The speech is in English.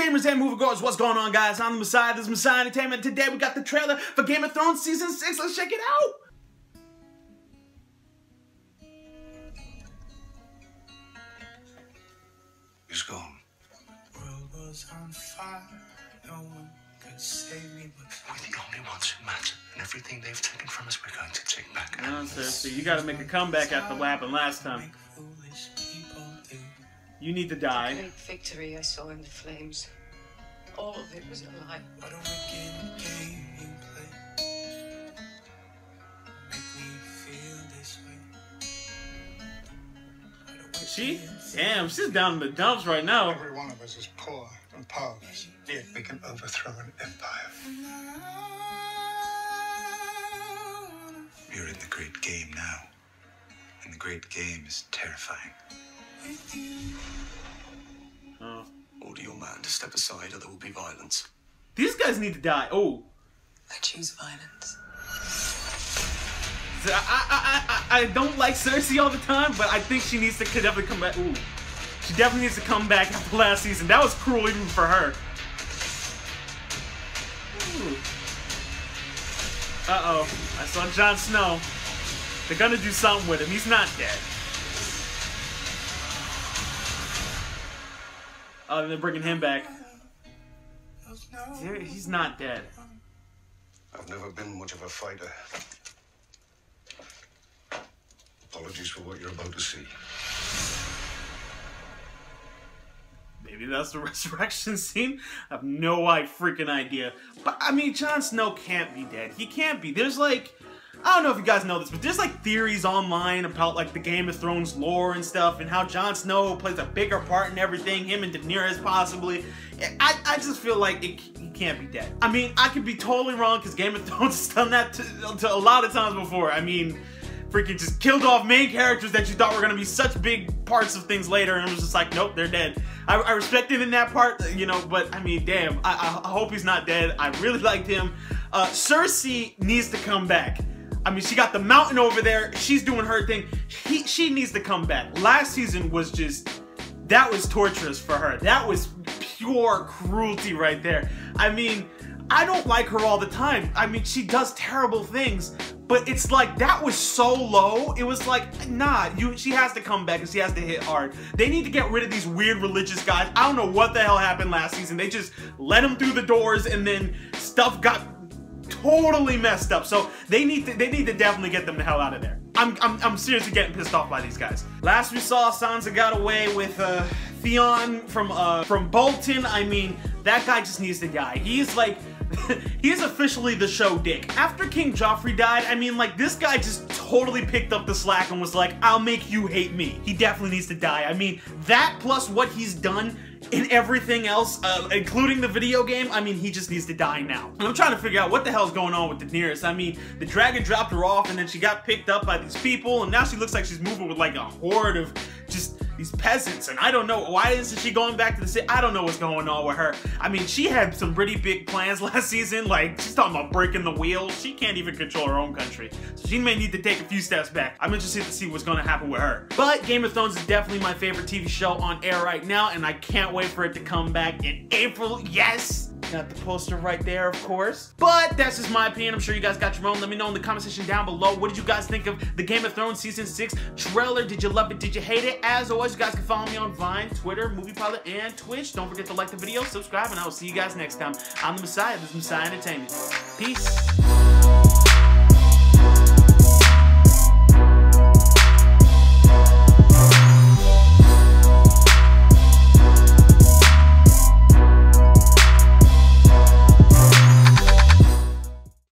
Entertainment Movie Goers, what's going on guys? I'm the Messiah, this is Messiah Entertainment. Today we got the trailer for Game of Thrones Season 6. Let's check it out! He's gone. World was on fire, no one could save me but We're the only ones who matter, and everything they've taken from us, we're going to take back. No, Cersei, you gotta make a comeback after what happened last time. You need to die. Great victory I saw in the flames. All of it was a lie. What a wicked game you play. Make me feel this way. What She? Damn, she's down in the dumps right now. Every one of us is poor and powerless, yet we can overthrow an empire. You're in the great game now. And the great game is terrifying. Oh. Order your man to step aside, or there will be violence. These guys need to die. Oh. I choose violence. I, I, I, I don't like Cersei all the time, but I think she needs to definitely come back. Ooh. She definitely needs to come back after last season. That was cruel even for her. Uh-oh. I saw Jon Snow. They're gonna do something with him. He's not dead. Oh, they're bringing him back. There- He's not dead. I've never been much of a fighter. Apologies for what you're about to see. Maybe that's the resurrection scene. I have no I freaking idea. But I mean, Jon Snow can't be dead. He can't be. There's like, I don't know if you guys know this, but there's like theories online about like the Game of Thrones lore and stuff, and how Jon Snow plays a bigger part in everything. Him and Daenerys possibly. I, I just feel like it, he can't be dead. I mean, I could be totally wrong because Game of Thrones has done that to, to a lot of times before. I mean freaking just killed off main characters that you thought were gonna be such big parts of things later, and it was just like, nope, they're dead. I, I respected in that part, you know, but I mean, damn, I, I, I hope he's not dead. I really liked him. Uh, Cersei needs to come back. I mean, she got the mountain over there. She's doing her thing. He, she needs to come back. Last season was just, that was torturous for her. That was pure cruelty right there. I mean, I don't like her all the time. I mean, she does terrible things, but it's like that was so low. It was like, nah, you. She has to come back and she has to hit hard. They need to get rid of these weird religious guys. I don't know what the hell happened last season. They just let them through the doors and then stuff got totally messed up. So they need to they need to definitely get them the hell out of there. I'm I'm, I'm seriously getting pissed off by these guys. Last we saw, Sansa got away with uh, Theon from uh, from Bolton. I mean, that guy just needs to die. He's like. he's officially the show dick. After King Joffrey died, I mean, like, this guy just totally picked up the slack and was like, I'll make you hate me. He definitely needs to die. I mean, that plus what he's done in everything else, uh, including the video game, I mean, he just needs to die now. And I'm trying to figure out what the hell's going on with Daenerys. I mean, the dragon dropped her off and then she got picked up by these people and now she looks like she's moving with like a horde of these peasants and I don't know why isn't she going back to the city I don't know what's going on with her. I mean she had some pretty big plans last season like she's talking about breaking the wheel. She can't even control her own country. So she may need to take a few steps back. I'm interested to see what's going to happen with her. But Game of Thrones is definitely my favorite TV show on air right now and I can't wait for it to come back in April. Yes Got the poster right there, of course. But that's just my opinion. I'm sure you guys got your own. Let me know in the comment section down below. What did you guys think of the Game of Thrones Season 6 trailer? Did you love it? Did you hate it? As always, you guys can follow me on Vine, Twitter, Movie Pilot, and Twitch. Don't forget to like the video, subscribe, and I will see you guys next time. I'm the Messiah. This is Messiah Entertainment. Peace.